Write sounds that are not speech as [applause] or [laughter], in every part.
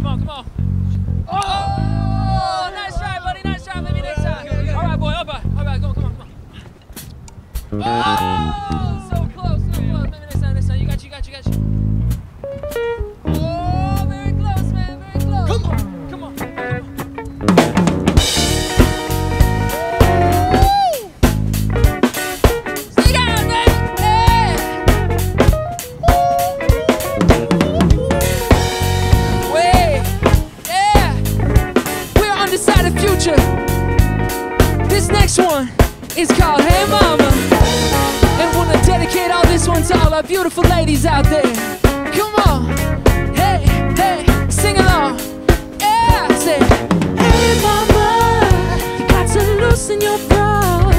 Come on, come on. Oh, nice try, buddy. Nice try. Maybe next time. All right, boy. Right, all right. Go, come on, come on. Oh, future. This next one is called Hey Mama. And wanna dedicate all this one to all our beautiful ladies out there. Come on. Hey, hey, sing along. Yeah, say. Hey mama, you got to loosen your bra.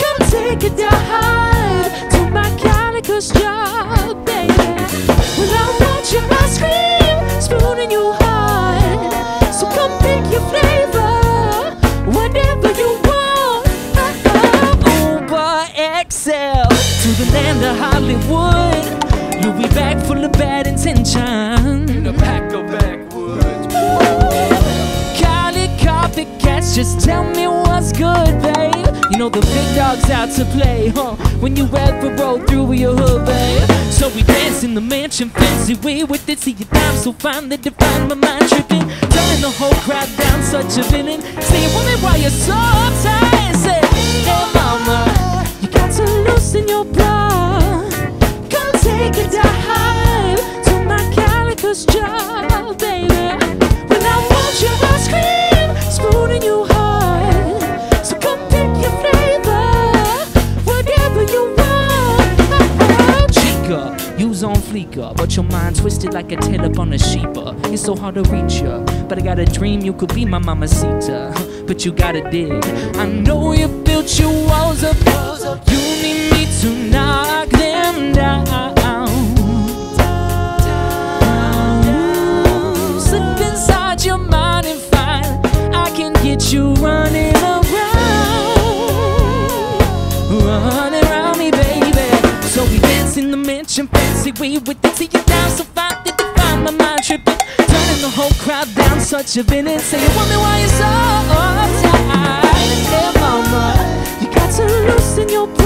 Come take a dive to my calicos job, baby. Well, I want your ice cream, To the land of Hollywood. You'll be back full of bad intention. In a pack of backwoods. Cali copycats, just tell me what's good, babe. You know the big dog's out to play, huh? When you ever roll through your hood, babe. So we dance in the mansion, fancy way with it. See your down so fine that define my mind tripping. Turning the whole crowd down, such a villain. Say, woman, why you're so uptight? You's on fleeker, but your mind twisted like a tail up on a sheeper. It's so hard to reach ya, but I got a dream you could be my mamacita. [laughs] But you gotta dig. I know you built your walls up, you need me to knock them down. Mansion, fancy way with the see you down so fine that you find my mind tripping, turning the whole crowd down, such a villain. Say you wonder why you're so uptight. Hey, mama, You got to loosen your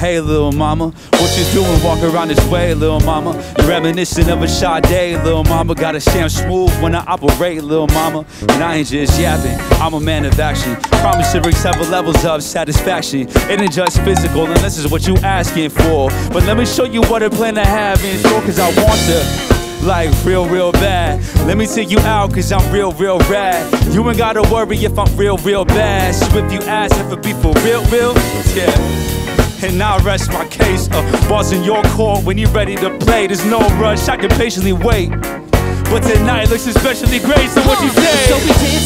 Hey, little mama, what you doing? Walk around this way, little mama. You're reminiscent of a shy day, little mama. Got a sham smooth when I operate, little mama. And I ain't just yapping, I'm a man of action. Promise to bring several levels of satisfaction. It ain't just physical, and this is what you asking for. But let me show you what I plan to have in store, cause I want to like real, real bad. Let me take you out, cause I'm real, real rad. You ain't gotta worry if I'm real, real bad. If you ask if it be for real, real, yeah. And I'll rest my case. Uh, boss in your court when you're ready to play. There's no rush, I can patiently wait. But tonight looks especially great, so what you say? So we dance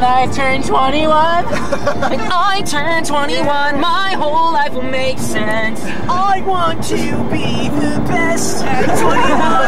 When I turn 21, when I turn 21, my whole life will make sense. I want to be the best at 21.